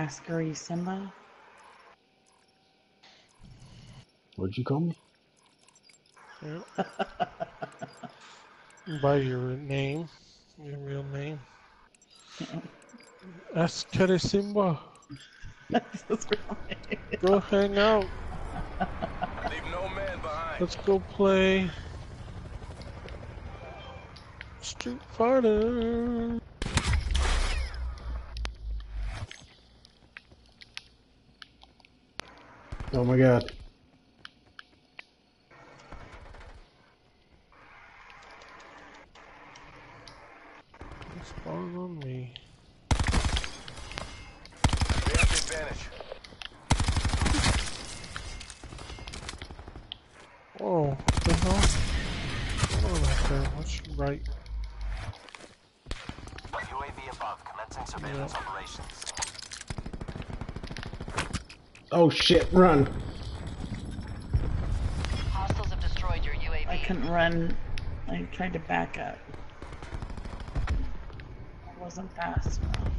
Ascari Simba. What'd you call me? Yeah. By your name, your real name. Ask Terry Simba. That's his real name. Go hang out. Leave no man behind. Let's go play Street Fighter. Oh my god. Spawn on me. We have the advantage. Whoa, what the hell? Hold on right there. What's right? UAV above, commencing surveillance operations. Oh shit, run. Hostiles have destroyed your UAV. I couldn't run. I tried to back up. I wasn't fast enough.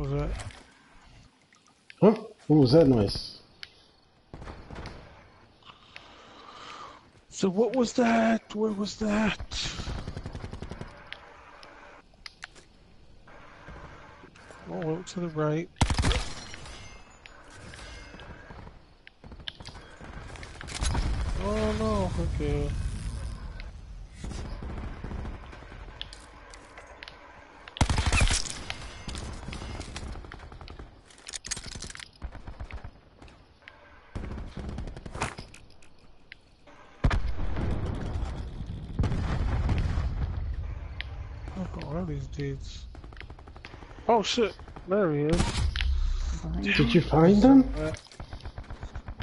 What was that? Huh? What was that noise? So what was that? Where was that? Oh, to the right. Oh no, okay. Where are? Oh shit, there he is. Behind you. Did you find them? That.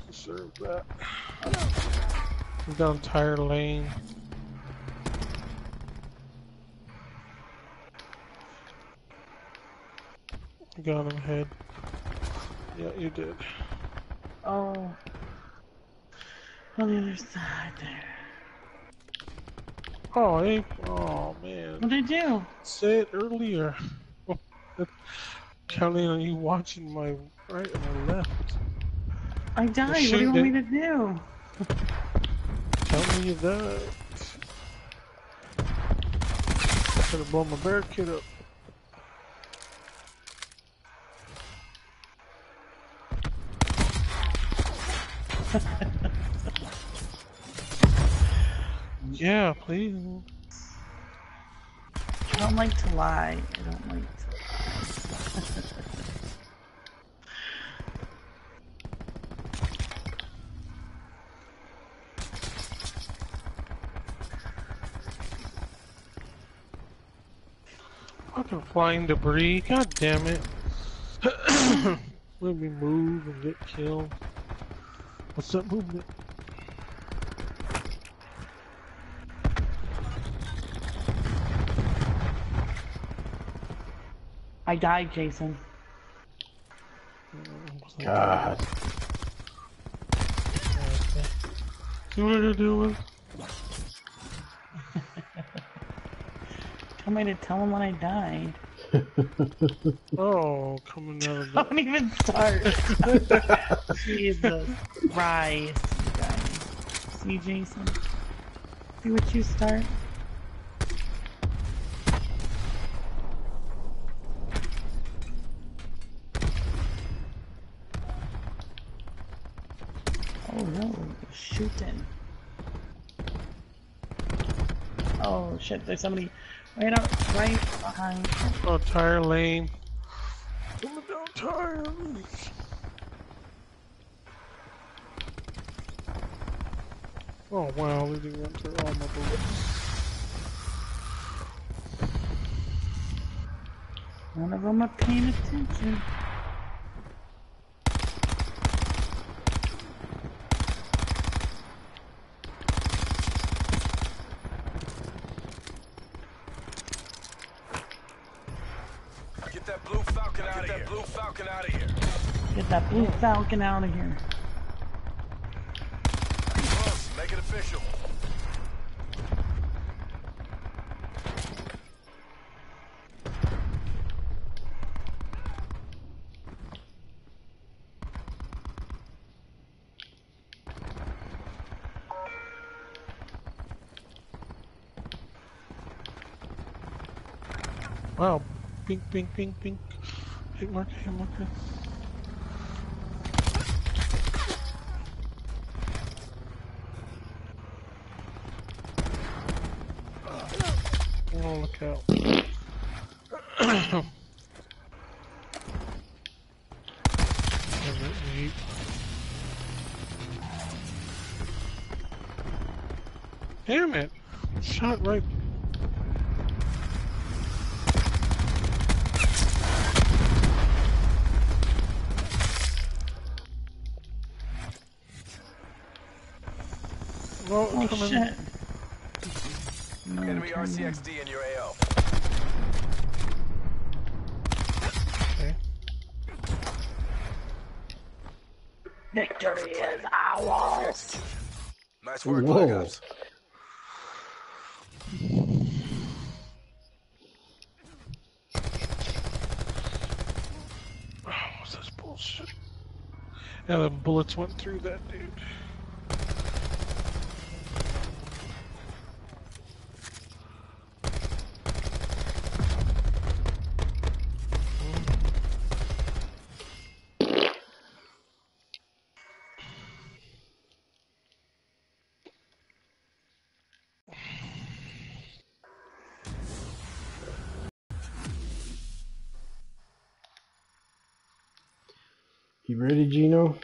Deserve that. I'm down tire lane. Got him head. Yeah, you did. Oh. On the other side there. Oh, hey. Oh, man. What'd I do? Say it earlier. Counting on you watching my right and my left. I died. What do you want me to do? Tell me that. I Gonna blow my barricade up. yeah, please. I don't like to lie. I don't like to lie. Fucking flying debris. God damn it. Let me move and get killed. What's that movement? I died, Jason. God. See what you're doing? Tell me to tell him when I died. Oh, coming out of the... Don't even start. Jesus Christ, you guys. See, Jason? See what you start? Oh no, shooting. Oh shit, there's somebody right out, right behind. Oh, tire lane. Coming down tire. Oh wow, we didn't get through all my bullets. None of them are paying attention. Falcon out of here. Get that blue falcon out of here. Make it official. Wow. Pink, pink, pink, pink. Hit marker, hit marker. Well, Oh coming. shit. No, Enemy turn RCXD in your AO. Okay. Victory is ours. Nice work, Whoa. Black Ops. Oh, what's this bullshit? Yeah, the bullets went through that dude. Gino?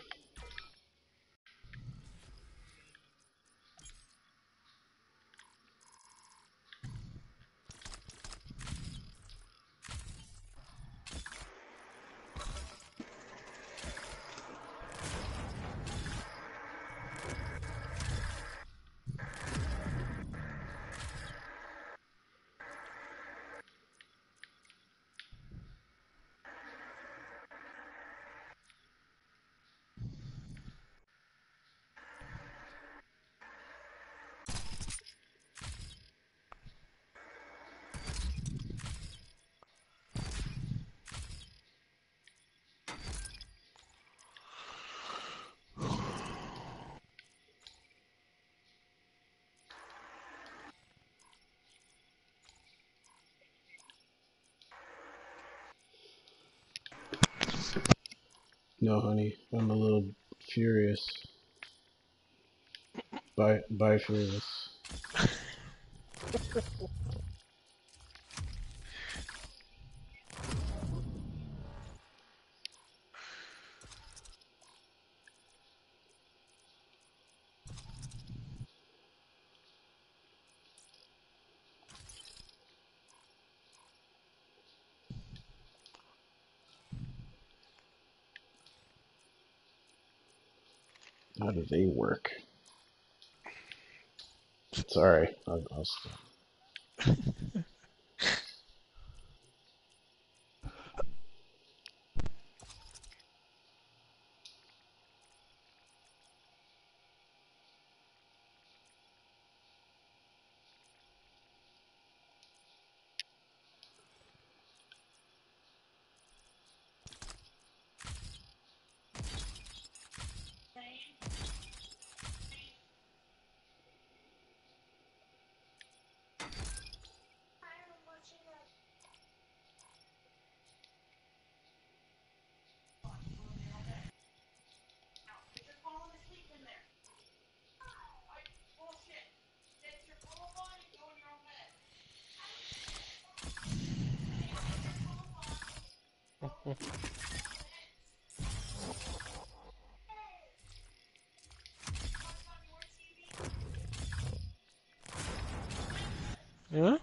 No, honey. I'm a little furious. Bye, bye, furious. How they work? Sorry, I'll stop. Yeah?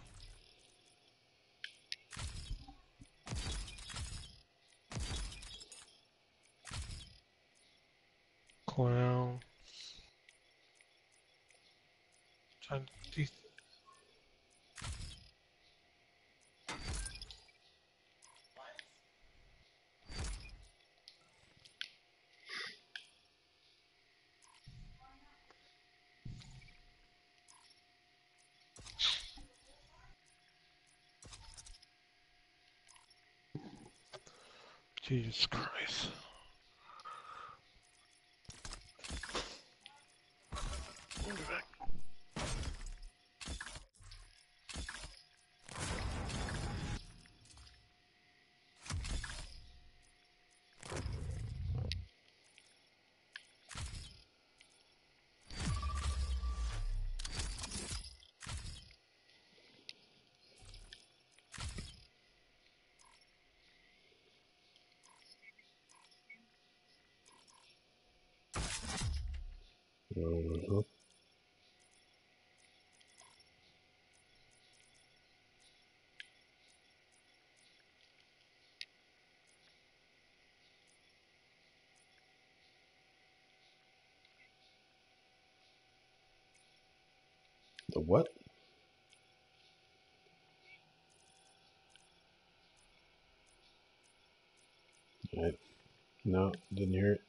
Clown. Trying to de- Jesus Christ. I'll be back. Mhm. The what? Right. No, didn't hear it.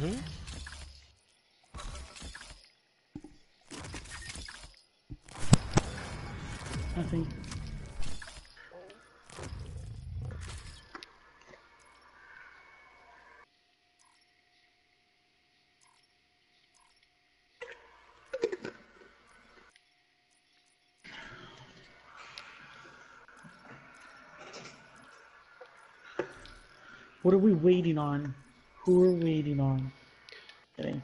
Mm-hmm. Nothing. What are we waiting on? Who are we waiting on? Kidding.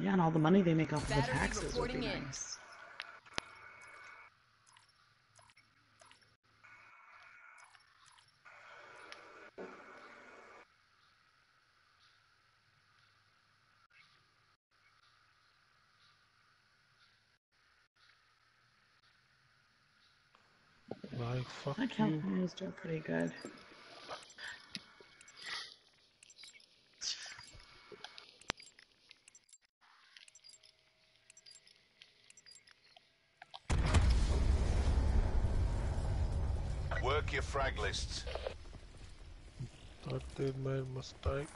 Yeah, and all the money they make off of the taxes would be reporting in. nice. Like, fuck My you. California's doing pretty good. Frag lists. I made a mistake.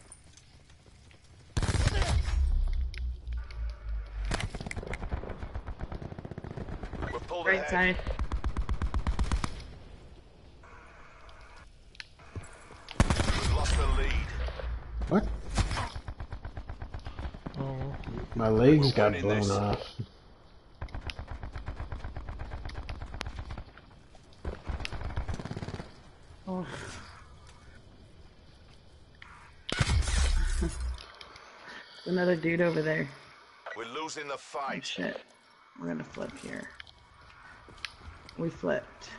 We're pulled Right ahead. side. We've lost the lead. What? Oh, My legs We're got blown off. Oh. Another dude over there. We're losing the Oh fight. shit. We're gonna flip here. We flipped.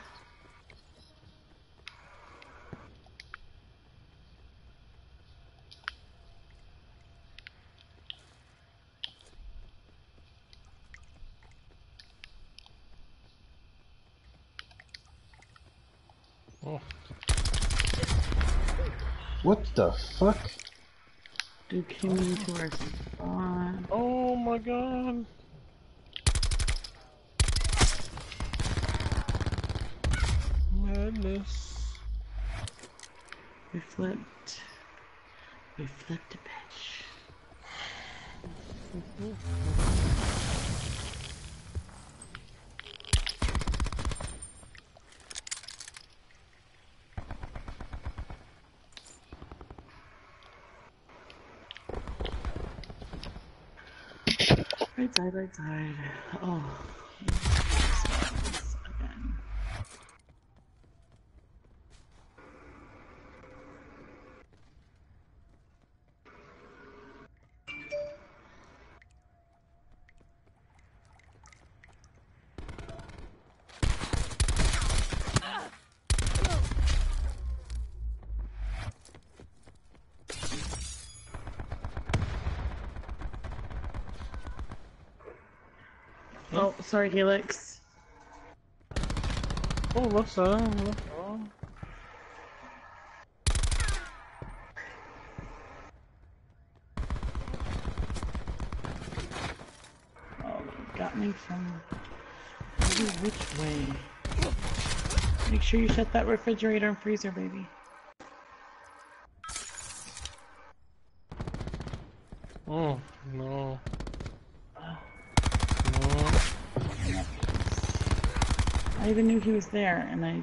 oh, What the fuck? Dude came into our spawn. oh my god. Madness. We flipped. We flipped a bitch. Mm-hmm. Right side, right side. Oh. Again. Oh, sorry, Helix. Oh, left side. Left oh. Oh, you got me from which way? Make sure you shut that refrigerator and freezer, baby. Oh, no. Oh, No. I even knew he was there, and I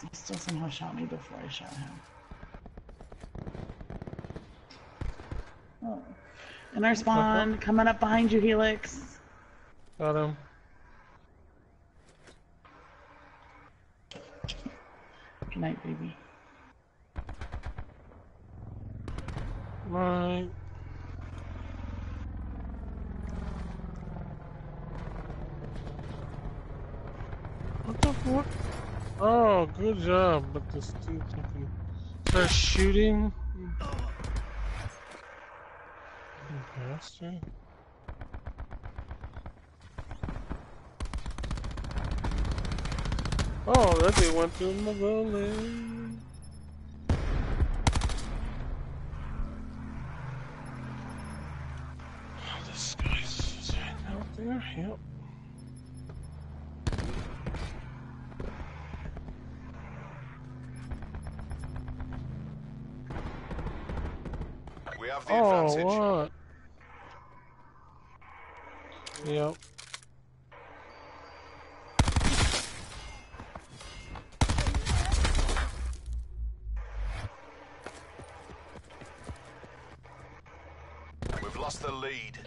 he still somehow shot me before I shot him. Oh. In our spawn, coming up behind you, Helix. Got him. Good night, baby. Right. What the fuck? Good job, but this stupid fucking start shooting. Bastard. Oh, that thing went through my building. Oh, this guy's out there. Yep. Have the Oh, advantage. what? Yep. We've lost the lead.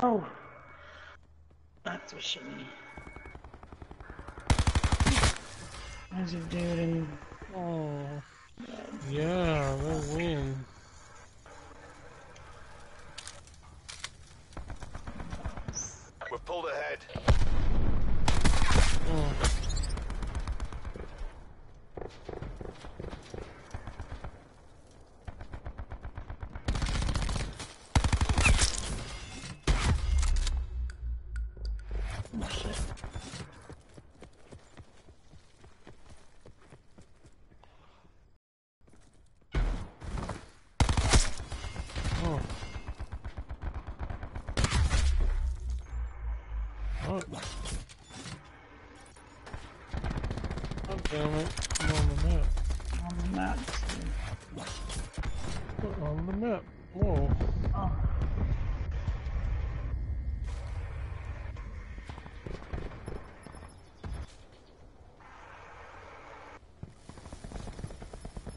Oh. That's what shitty. There's dude in Oh. Yeah, they win. We're pulled ahead. Oh. oh shit. Oh. Oh. God damn it. I'm on the map. On the map. Put on the map. Whoa. Oh.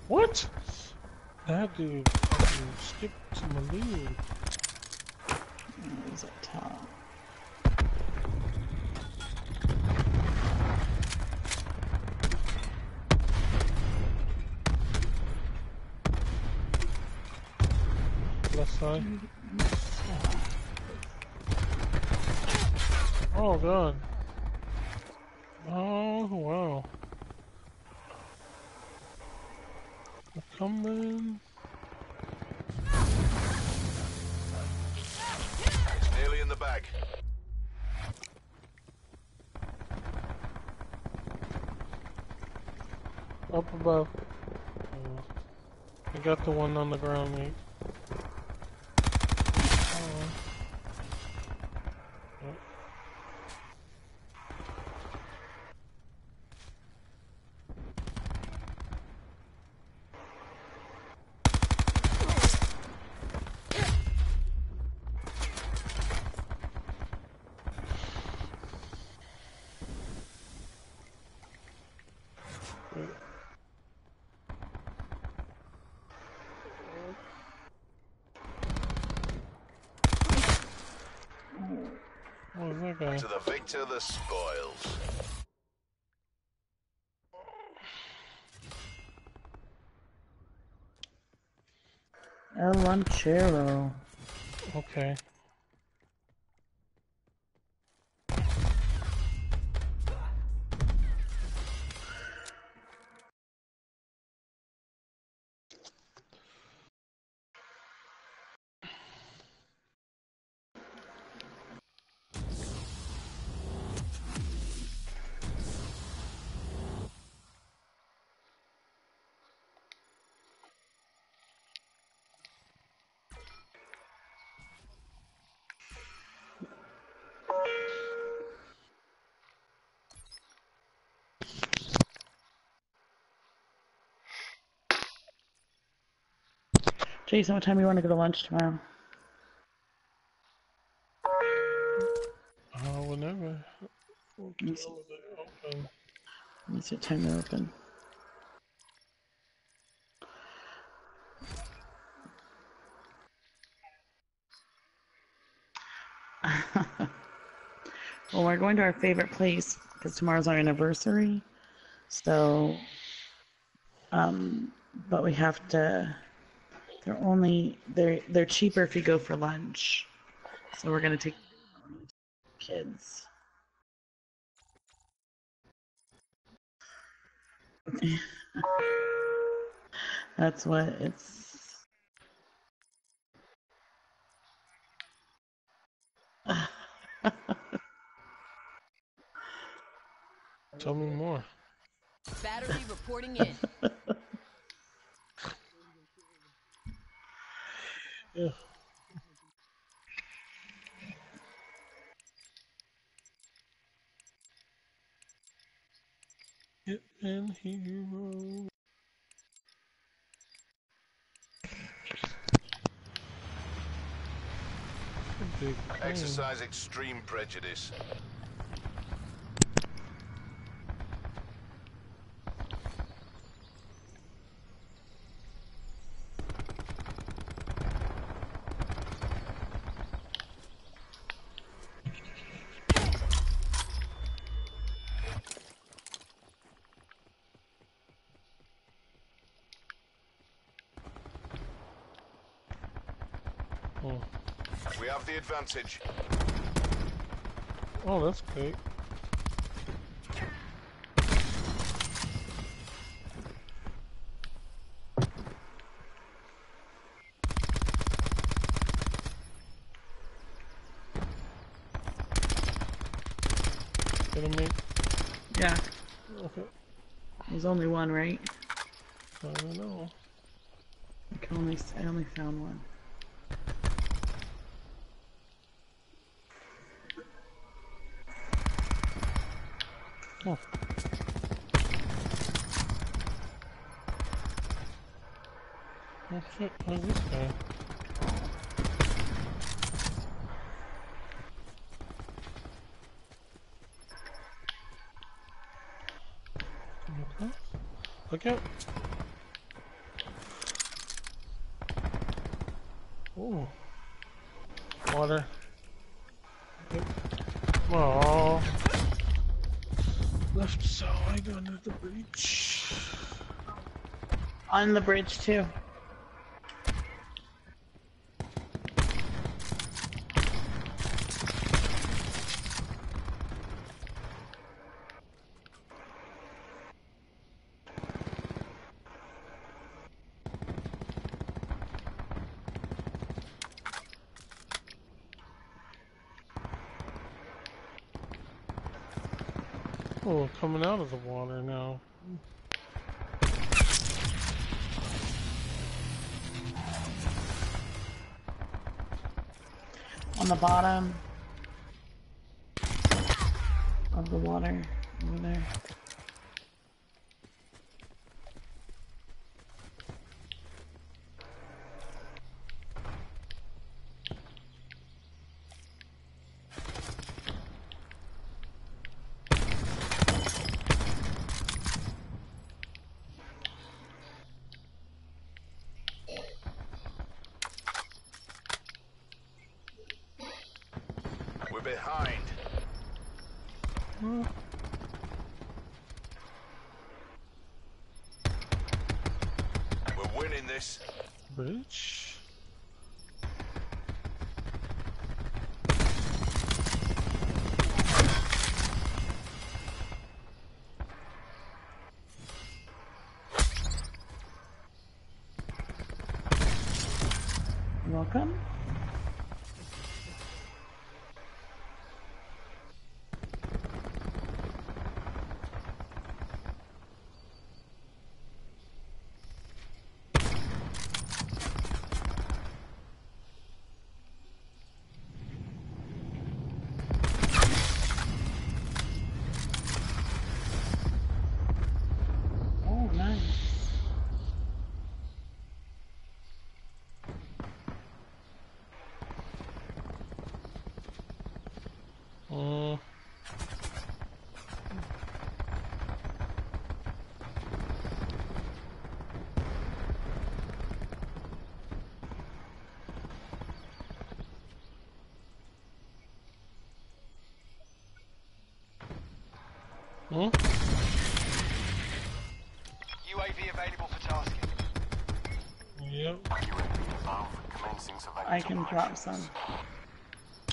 What? That dude fucking skipped to my lead. There's a top. Left side. Mm-hmm. Oh god. Above. I got the one on the ground, mate. Oh. Yep. Oh. Oh, Wait. What is that guy? To the victor, the spoils. El Ranchero. Okay. Jason, what time do you want to go to lunch tomorrow? Uh, whenever. What time it open? Let me see what time open. well, we're going to our favorite place because tomorrow's our anniversary. So, um, but we have to. They're only they're they're cheaper if you go for lunch. So we're gonna take kids. That's what it's. Tell me more. Battery reporting in. Hitman hero. Exercise extreme prejudice. Oh. We have the advantage. oh, that's great. Gonna make Yeah, okay. there's only one, right? I don't know. I can only I only found one. Shit, where's this guy? Okay. Look out! Ooh. Water. Yep. Oh. Left side under the breach. On the bridge too. Oh, coming out of the water now. On the bottom of the water over there. behind. Hmm. We're winning this. Bridge. Welcome. Oh, nice. Hmm. Hmm? UAV available for tasking. Yep. UAV above, commencing surveillance I can drop some.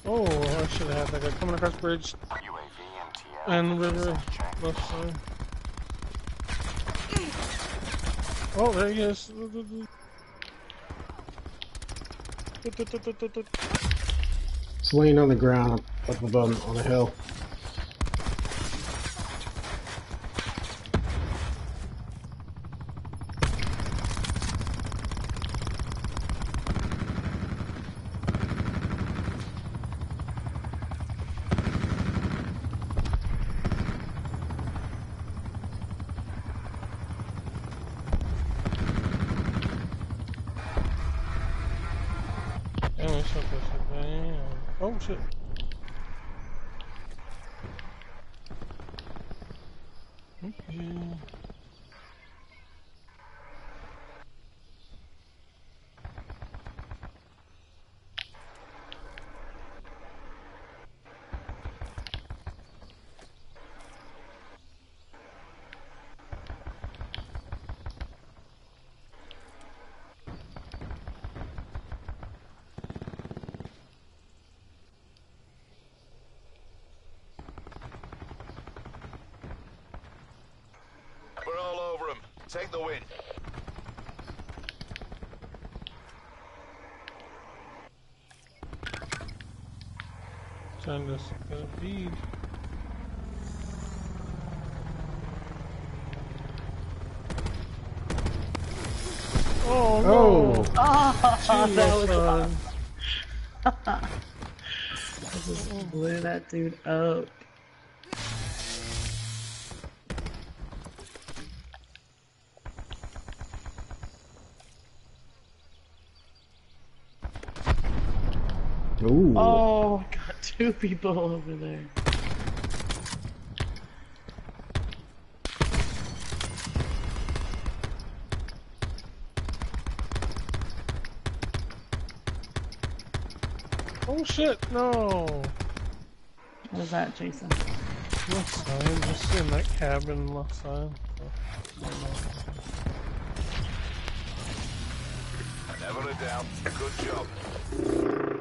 Oh, I should have had that guy coming across bridge UAV MTL. and river left side. Oh, there he is. It's laying on the ground up above on the hill. Damn, I shot that shit down. Oh shit. Okay. We're all over them. Take the win. Send to a feed. Oh no! Oh, Oh, that was fun. I just blew that dude up. Two people over there. Oh shit, no! What is that, Jason? Left side, just in that cabin left side. Never a doubt. Good job.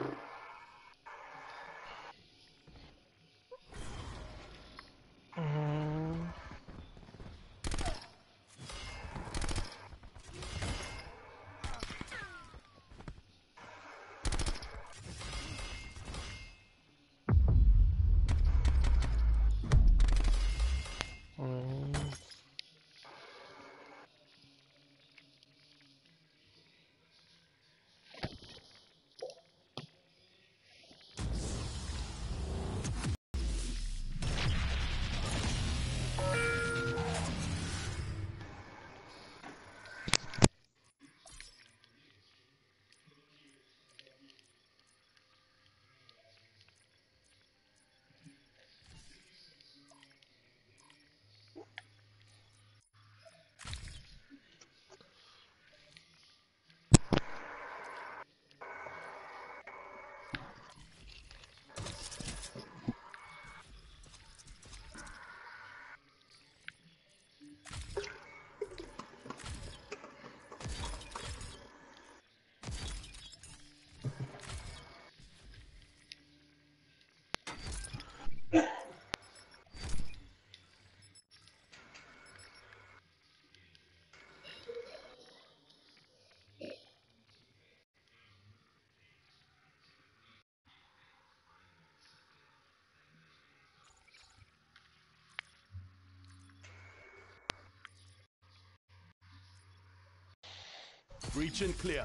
Breach and clear.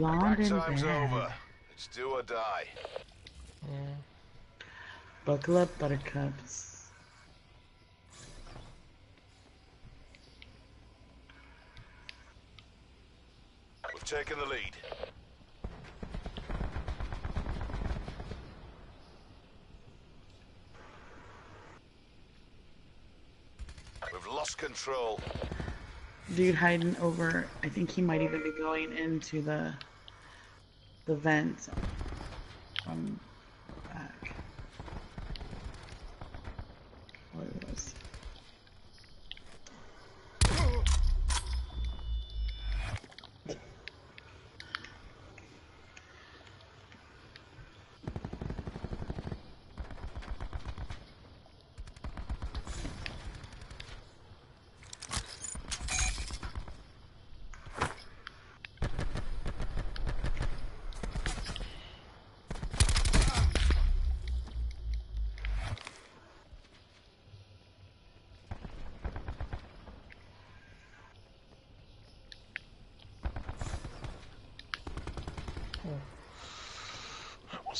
Blonde and time's bad. over. It's do or die. Buckle up, buttercups. We've taken the lead. We've lost control. Dude hiding over. I think he might even be going into the the from back. What it was.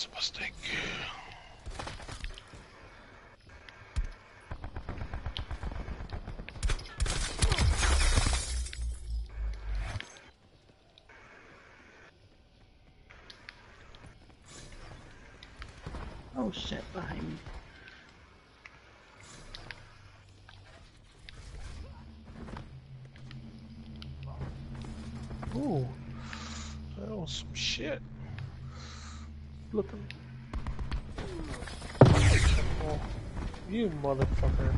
That was a mistake. Oh shit, behind me. Ooh, that was some shit. Looking. Oh, you motherfucker.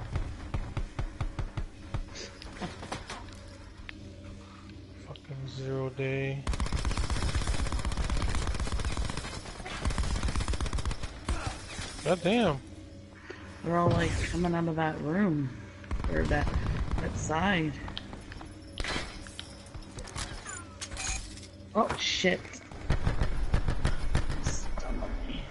Fucking zero day. God damn. They're all like coming out of that room or that that side. Oh shit. Stumbled me.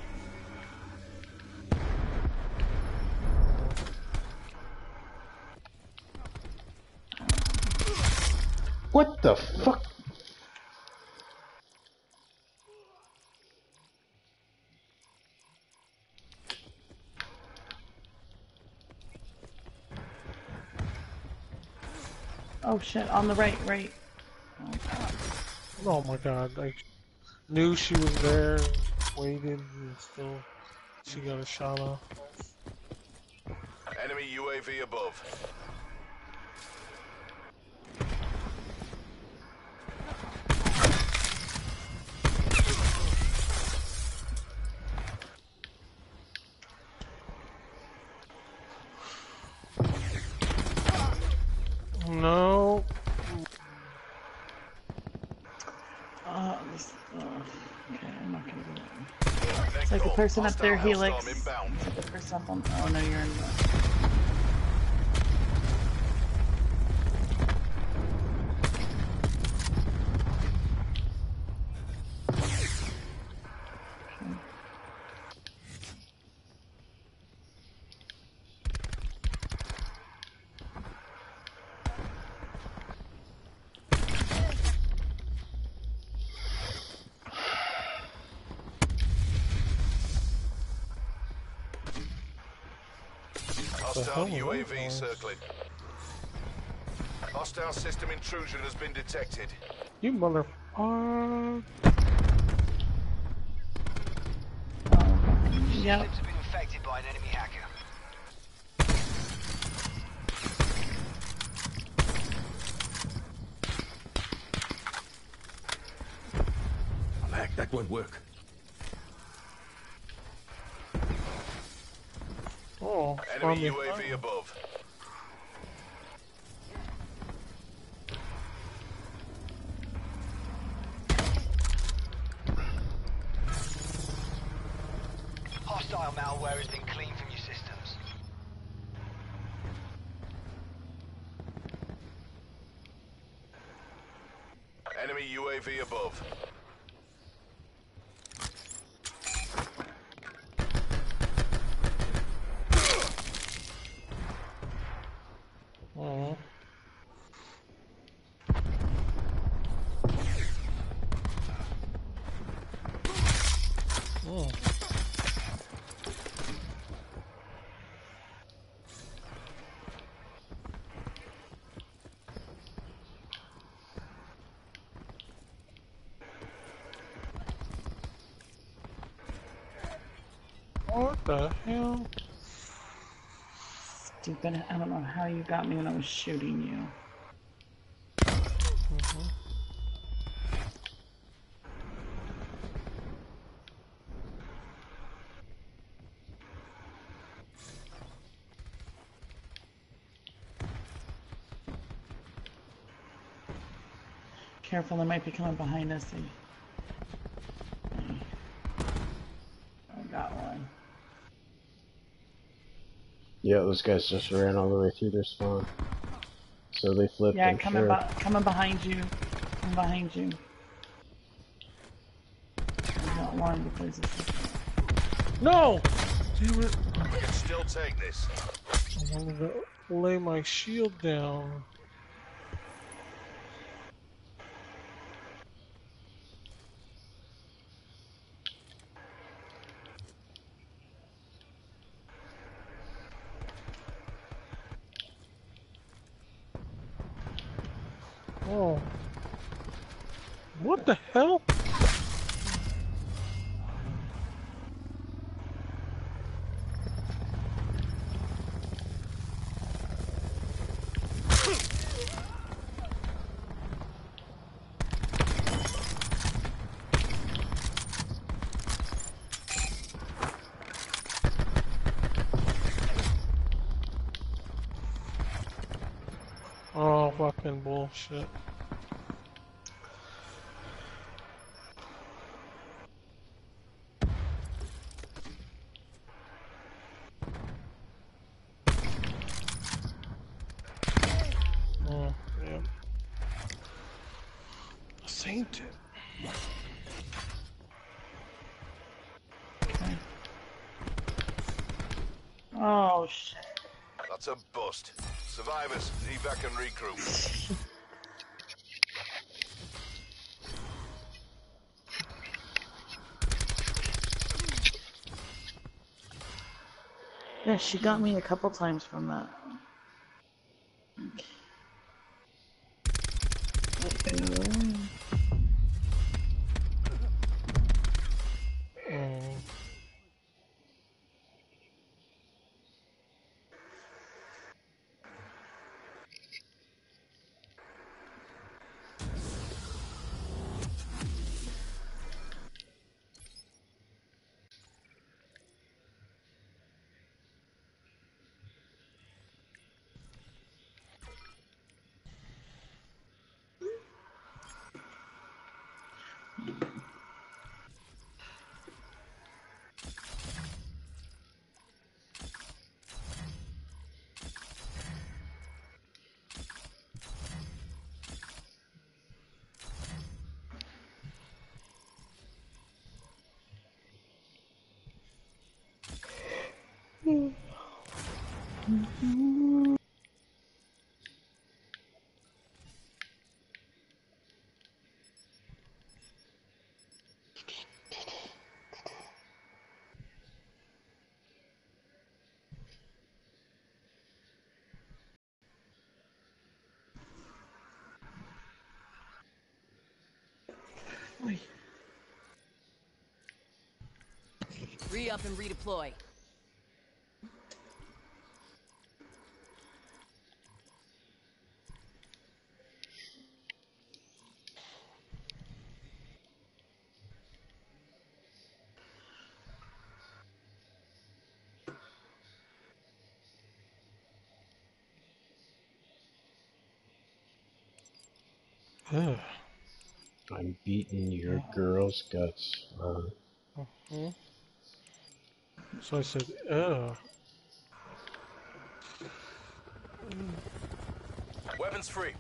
What the fuck? Oh shit, on the right, right. Oh my god, I knew she was there, waited, and still she got a shot off. Enemy UAV above. No, Uh, this, uh, okay, I'm not gonna do that. Next It's like the call. person up there, Helix. Hellstorm inbound. It's like the person up on. Oh no, you're in the. Hostile hell UAV noise? circling. Hostile system intrusion has been detected. you mother. Uh, Oh, yep. Systems have been infected by an enemy hacker. Heck, that won't work. oh, Enemy UAV above. Now malware has been cleaned from your systems. Enemy UAV above. Oh. Oh. What the hell? Stupid. I don't know how you got me when I was shooting you. Careful, they might be coming behind us. I got one. Yeah, those guys just ran all the way through their spawn. So they flipped Yeah, coming, sure. be- coming behind you. Coming behind you. I got one because it's No! Damn it. We can still take this. I'm gonna lay my shield down. Oh. What the hell? Oh, fucking bullshit. Oh, yeah. Sainted. Oh shit. That's a bust. Survivors, evac and regroup. Yeah, she got me a couple times from that. Re up and redeploy. I'm beating your girl's guts. Uh, Hmm? So I said, oh. Weapons free.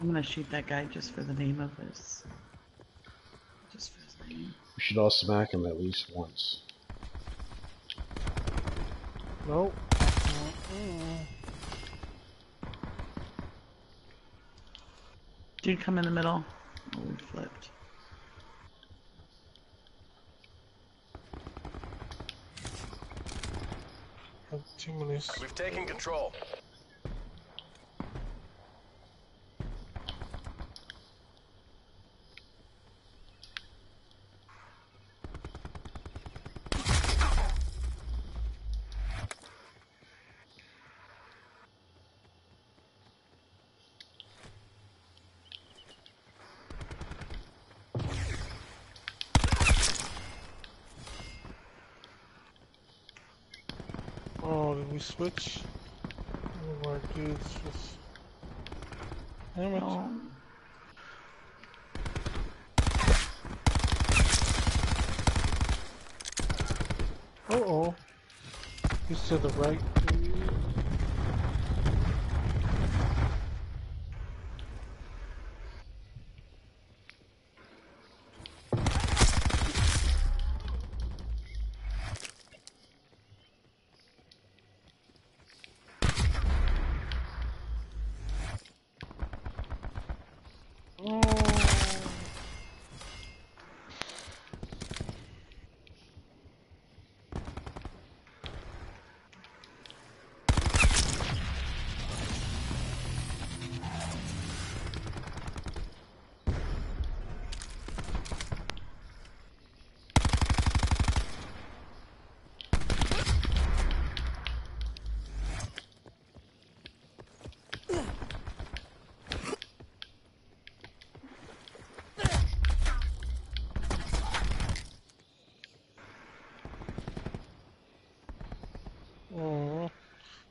I'm gonna shoot that guy just for the name of his. Just for his name. We should all smack him at least once. Nope. Dude, come in the middle. Oh, we flipped. Have Too many. s- We've taken control. Oh, switch? Oh my dudes just. Damn it. Oh, Uh oh. He's to the right. Oh.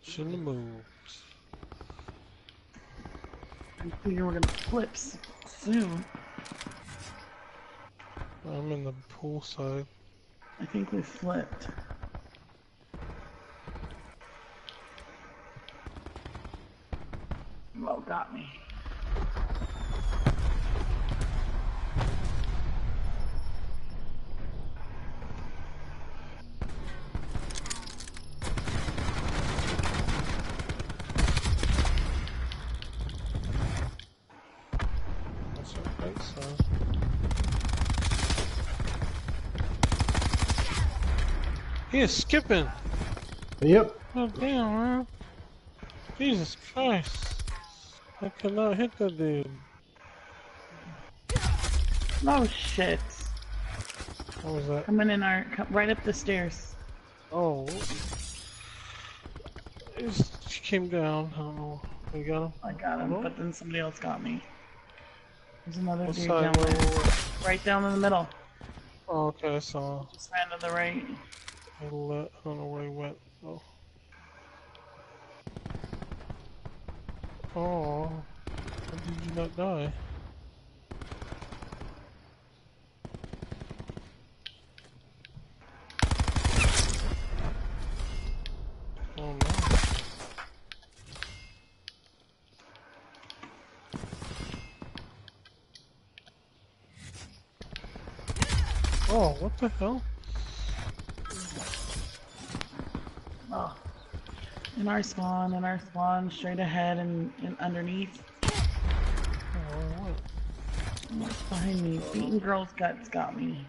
Shouldn't have moved. I figure we're gonna flip soon. I'm in the pool side. I think we flipped. Oh, got me. That's the right side. He is skipping. Yep. Oh damn, man. Jesus Christ. I cannot hit that dude. Oh shit! What was that? Coming in our right up the stairs. Oh. It's, she came down. I don't know. We got him. I got him, Hello? but then somebody else got me. There's another What dude down there, where, where? right down in the middle. Oh, okay, I saw. Just ran to the right. I don't know where he went. Oh. Oh. How did you not die? Oh. Oh, what the hell? In our spawn, in our spawn, straight ahead and, and underneath. Oh. What's behind me? Beaten Girl's Guts got me.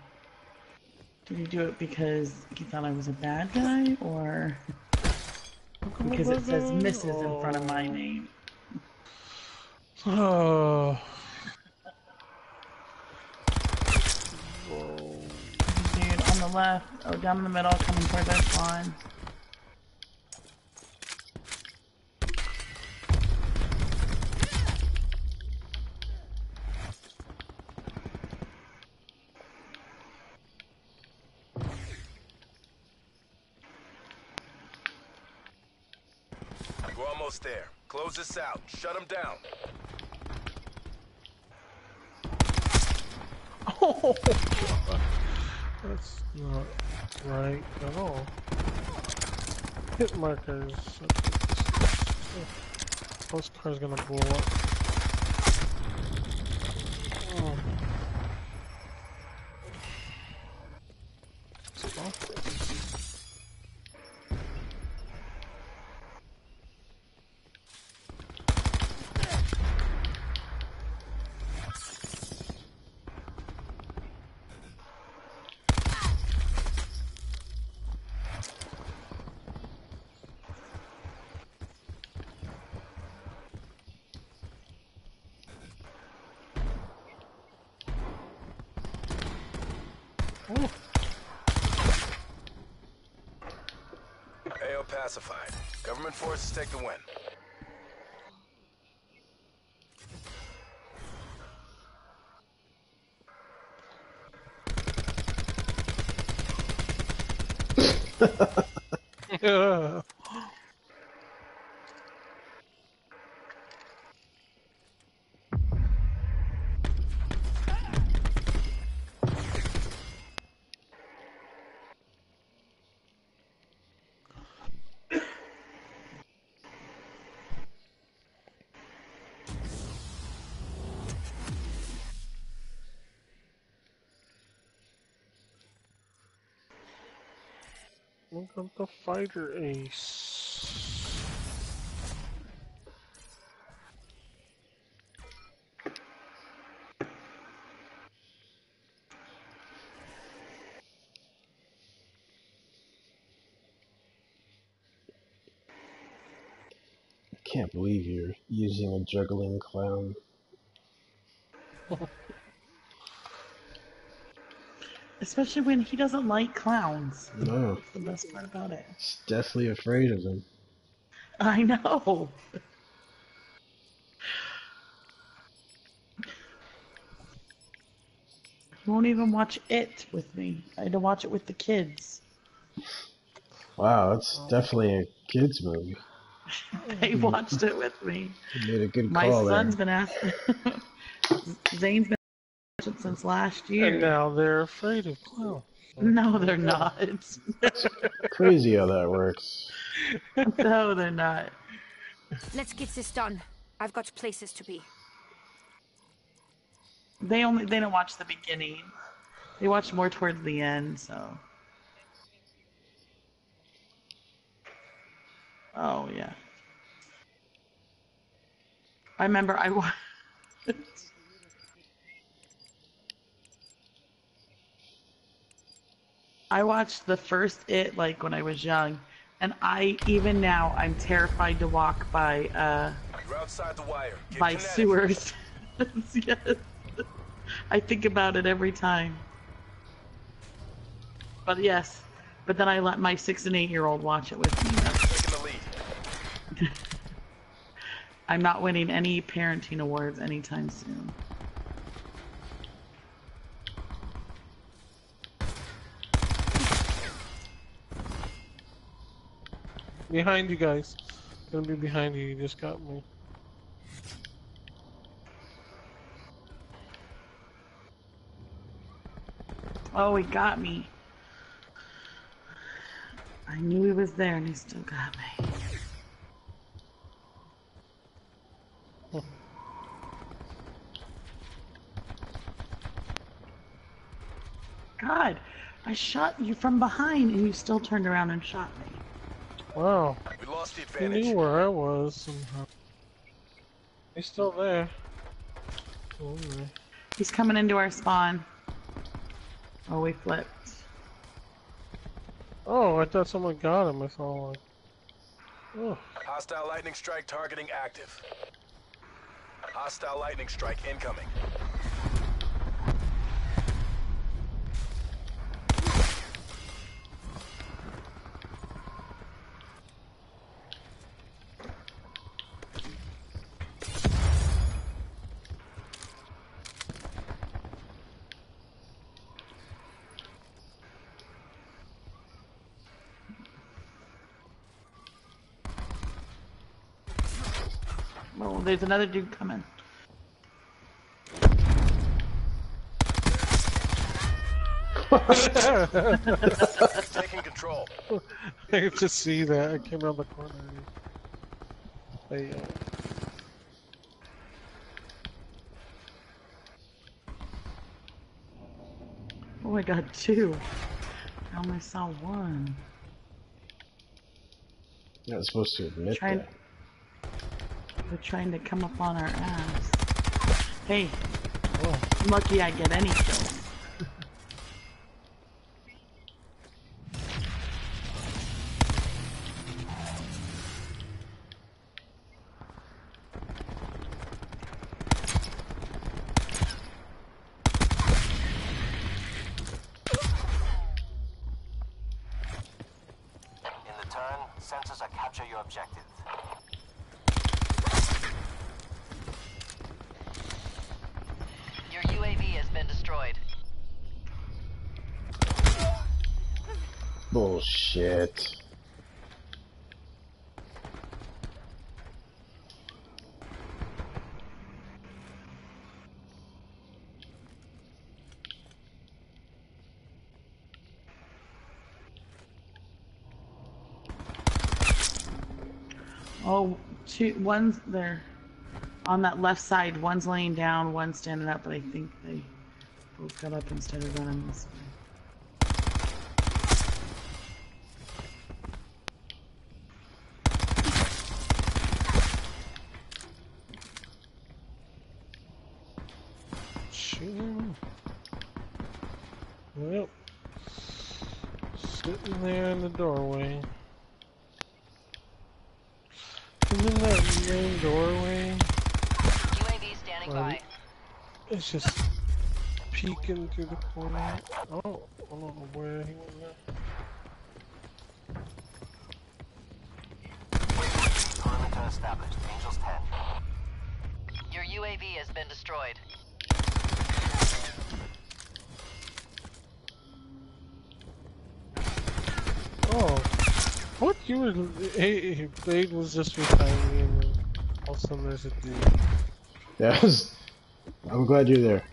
Did he do it because he thought I was a bad guy, or because it says Mrs. in front of my name? Oh. Dude, on the left, oh, down in the middle, coming towards our spawn. We're almost there. This out. Shut them down. Oh, That's not right at all. Hit markers. Postcard's gonna blow up. Oh. AO pacified. Government forces take the win. Yeah. Look at the fighter ace. I can't believe you're using a juggling clown. Especially when he doesn't like clowns. No, That's the best part about it. he's deathly afraid of them. I know. He won't even watch it with me. I had to watch it with the kids. Wow, that's definitely a kids movie. They watched it with me. You made a good My call son's there. been asking. Zane's been since last And year. now they're afraid of clowns. No, they're not. Crazy how that works. no, they're not. Let's get this done. I've got places to be. They only they don't watch the beginning. They watch more towards the end. So. Oh yeah. I remember I wa- I watched the first It like when I was young, and I even now I'm terrified to walk by uh You're outside the wire. Get by sewers. yes. I think about it every time. But yes, but then I let my six and eight year old watch it with me. That's- Taking the lead. I'm not winning any parenting awards anytime soon. Behind you guys. Gonna be behind you, you just got me. Oh, he got me. I knew he was there and he still got me. God, I shot you from behind and you still turned around and shot me. Wow. We lost the He knew where I was somehow. He's still there. Oh, my. He's coming into our spawn. Oh, we flipped. oh, I thought someone got him. I saw like. Oh, Hostile lightning strike targeting active. Hostile lightning strike incoming. Oh, there's another dude coming. Taking control. I could just see that. I came around the corner. They, uh, Oh, I got two. I only saw one. You're not supposed to admit Trying- that. They're trying to come up on our ass. Hey, lucky I get any. In the turn, sensors are capture your objective. Your UAV has been destroyed. Bullshit. Oh, two, one's there. On that left side, one's laying down, one's standing up, but I think they both got up instead of running this way. shooting. Well, sitting there in the doorway. And in that main doorway, UAV standing Well, by. It's just peeking through the corner. Oh, I don't know where he went. At. Perimeter established. Angels 10. Your UAV has been destroyed. Oh, what you were? Hey, hey, Blade was just behind me, and then all of a sudden there's a dude. That was. I'm glad you're there.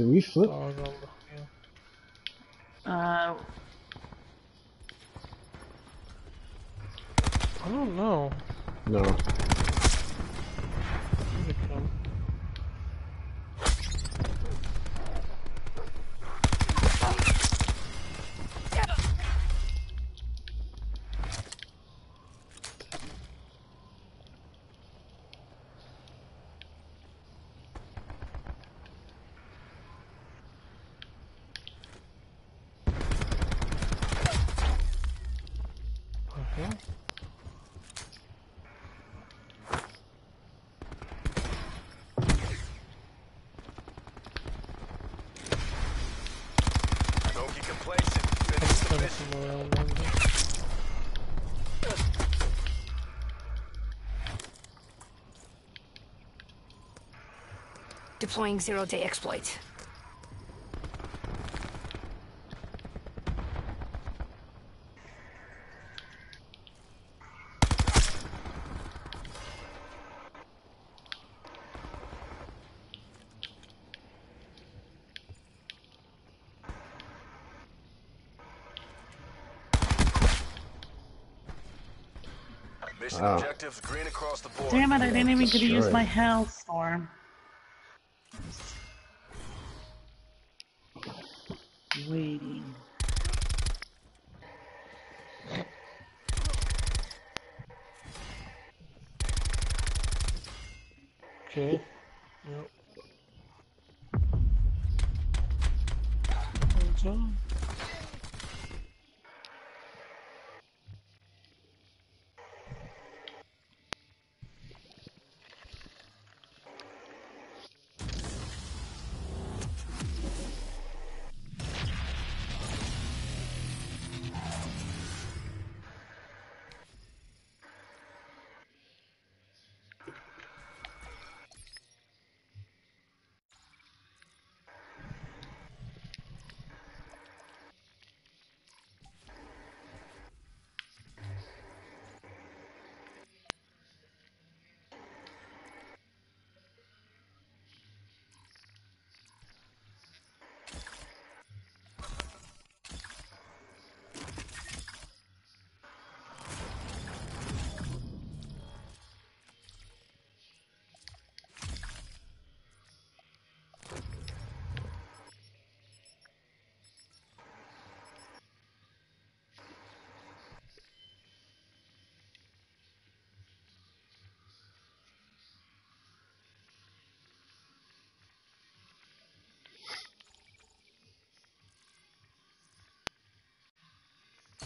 Did we flip? Dog on the yeah. Uh, I don't know. No. Deploying zero day exploit. Mission Wow. objectives green across the board. damn it, I didn't even get to use my Hellstorm.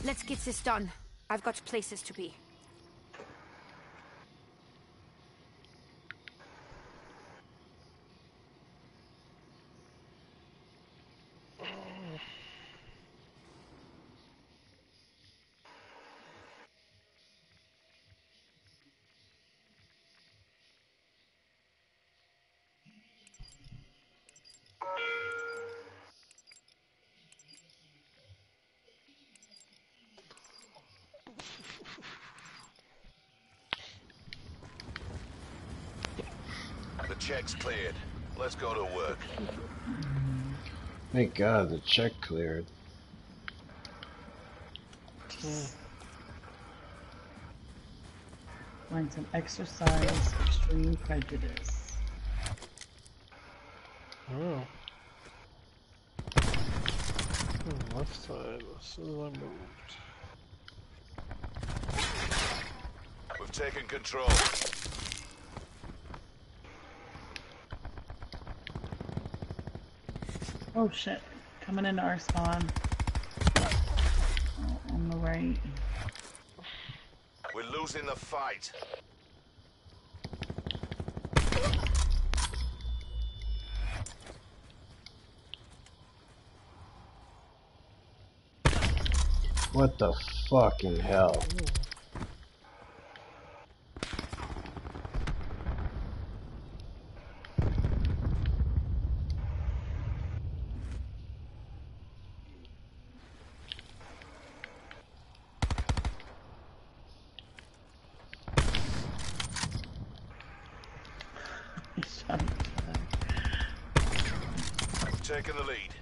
Let's get this done. I've got places to be. Let's go to work. Thank God the check cleared. Find some exercise, extreme prejudice. Oh. Hmm, Left side, as soon as I moved. We've taken control. Oh shit. Coming into our spawn. Oh, on the right. We're losing the fight. What the fucking hell? Shut up. We've taken the lead.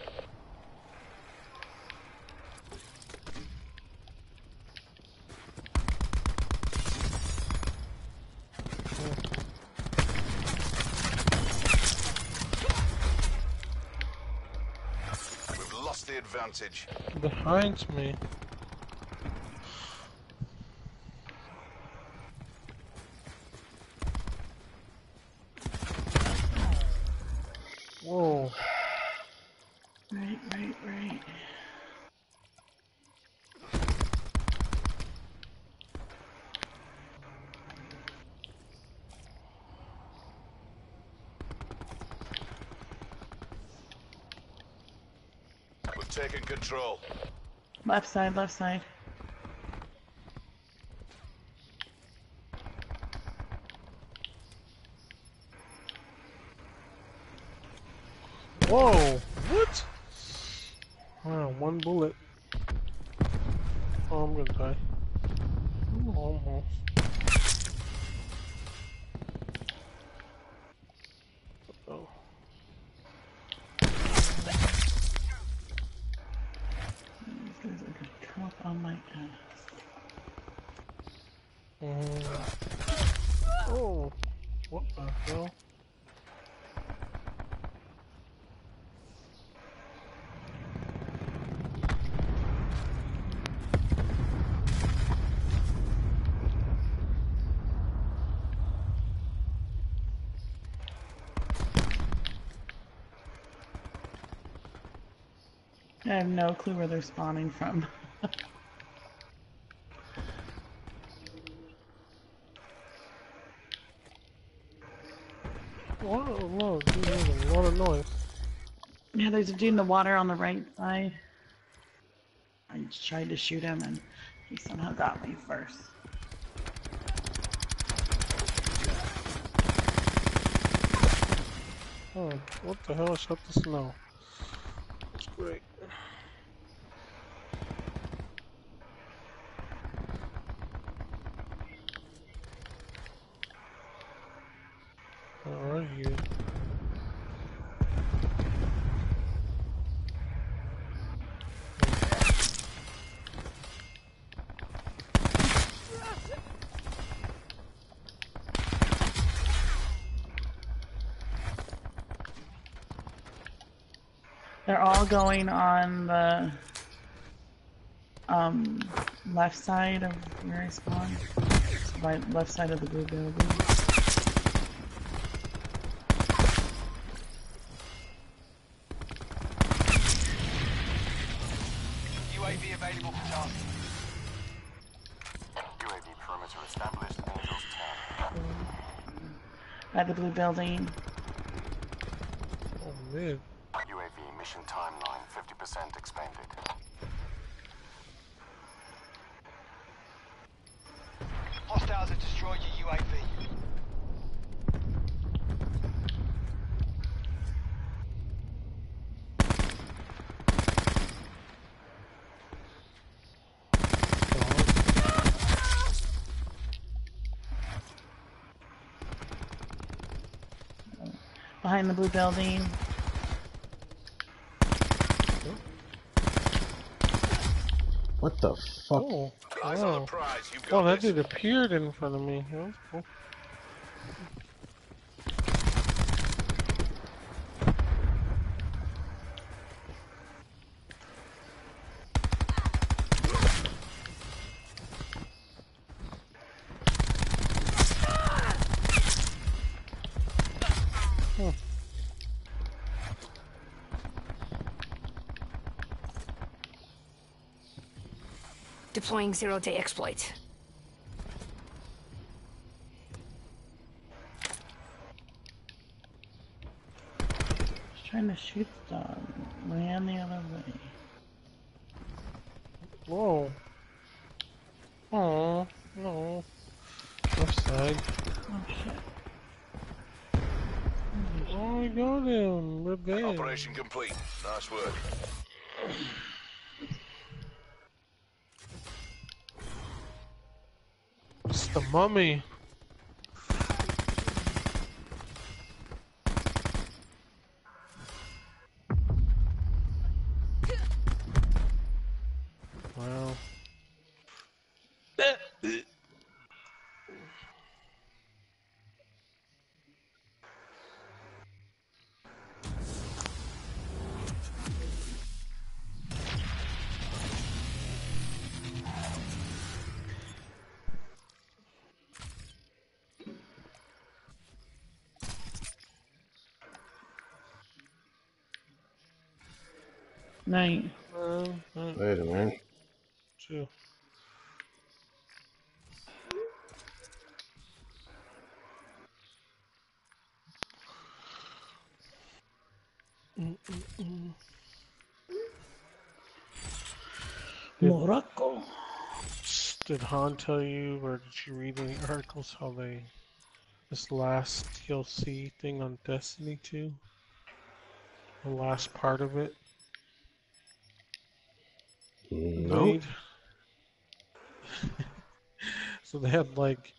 We've lost the advantage. Behind me. Whoa. Right, right, right. We've taken control. Left side, left side. Whoa! What? Wow, one bullet. Oh, I'm gonna die. Ooh, almost. Oh. These guys are gonna come up on my ass. Mm. Oh. What the hell? I have no clue where they're spawning from. What? Whoa, dude, there's a lot of noise. yeah, there's a dude in the water on the right side. I tried to shoot him and he somehow got me first. Oh, what the hell? Shut the snow. That's great. going on the um, left side of where I spawned. Left side of the blue building. UAV available for. UAV perimeter established. Angels 10. By the blue building. Oh man. The blue building. What the fuck? Oh, Eyes on the wow. prize. You've Oh, that dude appeared in front of me. That was cool. Deploying zero day exploit. Just trying to shoot the dog. Ran the other way. Whoa. Oh, no. Left side. Oh shit. Oh, we got him. We're bad. Operation complete. Nice work. It's Night. Uh, Wait a minute. two. Morocco. Did Han tell you, or did you read any articles how they this last DLC thing on Destiny 2? The last part of it So they had like